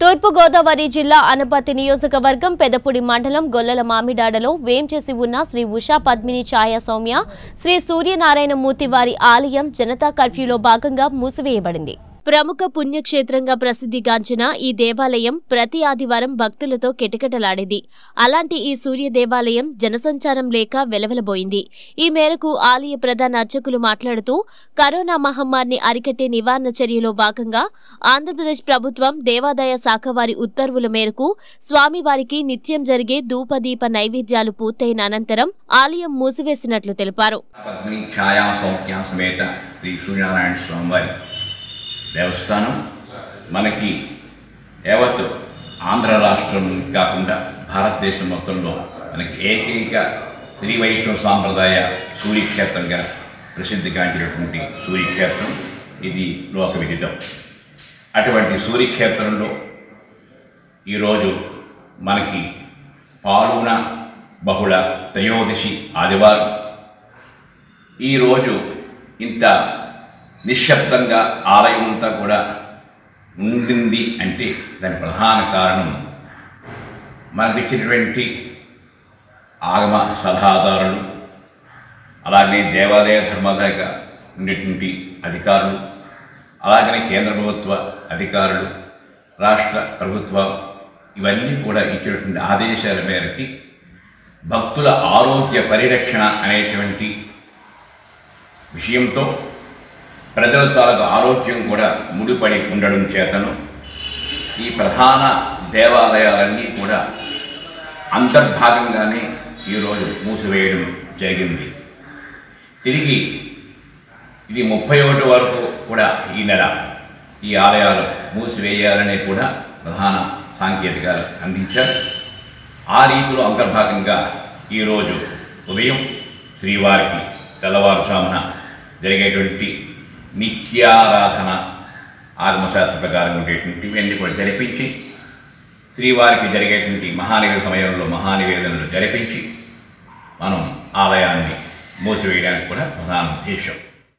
తూర్పుగోదావరి జిల్లా అనపతి నియోజకవర్గం పెదపుడి మండలం గొల్లల మామిడాడలో వేంచేసి ఉన్న శ్రీ ఉషా పద్మిని ఛాయా సౌమ్య శ్రీ సూర్యనారాయణ మూర్తి వారి ఆలయం జనతా కర్ఫ్యూలో భాగంగా మూసివేయబడింది. ప్రముఖ పుణ్యక్షేత్రంగా ప్రసిద్ధిగాంచిన ఈ దేవాలయం ప్రతి ఆదివారం భక్తులతో కిటకిటలాడేది. అలాంటి ఈ సూర్య దేవాలయం జనసంచారం లేక వెలవెలబోయింది. ఈ మేరకు ఆలయ ప్రధాన అర్చకులు మాట్లాడుతూ కరోనా మహమ్మారిని అరికట్టే నివారణ చర్యలో భాగంగా ఆంధ్రప్రదేశ్ ప్రభుత్వం దేవాదాయ శాఖ వారి ఉత్తర్వుల మేరకు స్వామివారికి నిత్యం జరిగే ధూపదీప నైవేద్యాలు పూర్తయిన అనంతరం ఆలయం మూసివేసినట్లు తెలిపారు. శ్రీ సూర్యనారాయణ స్వామివారి దేవస్థానం మనకి యావత్ ఆంధ్ర రాష్ట్రం కాకుండా భారతదేశం మొత్తంలో మనకి ఏకైక త్రివైష్ణవ సాంప్రదాయ సూర్యక్షేత్రంగా ప్రసిద్ధిగాంచినటువంటి సూర్యక్షేత్రం ఇది లోక విదితం అటువంటి సూర్యక్షేత్రంలో ఈరోజు మనకి పాలున బహుళ త్రయోదశి ఆదివారం. ఈరోజు ఇంత నిశ్శబ్దంగా ఆలయం అంతా కూడా ఉండింది అంటే దాని ప్రధాన కారణం మనకి ఇచ్చినటువంటి ఆగమ సలహాదారులు అలాగే దేవాదాయ ధర్మాదాయ ఉండేటువంటి అధికారులు అలాగనే కేంద్ర ప్రభుత్వ అధికారులు రాష్ట్ర ప్రభుత్వం ఇవన్నీ కూడా ఇచ్చినటువంటి ఆదేశాల మేరకి భక్తుల ఆరోగ్య పరిరక్షణ అనేటువంటి విషయంతో ప్రజల తాలూకు ఆరోగ్యం కూడా ముడిపడి ఉండడం చేతను ఈ ప్రధాన దేవాలయాలన్నీ కూడా అంతర్భాగంగానే ఈరోజు మూసివేయడం జరిగింది. తిరిగి ఇది ముప్పై ఒకటి వరకు కూడా ఈ నెల ఈ ఆలయాలు మూసివేయాలని కూడా ప్రధాన సాంకేతికాలు అందించారు. ఆ రీతిలో అంతర్భాగంగా ఈరోజు ఉదయం శ్రీవారికి తెల్లవారుజామున జరిగేటువంటి నిత్యారాధన ఆగమశాస్త్ర ప్రకారం ఉండేటువంటి ఇవన్నీ కూడా జరిపించి శ్రీవారికి జరిగేటువంటి మహానివేద సమయంలో మహానివేదనలు జరిపించి మనం ఆలయాన్ని మూసివేయడానికి కూడా ప్రధాన ఉద్దేశం.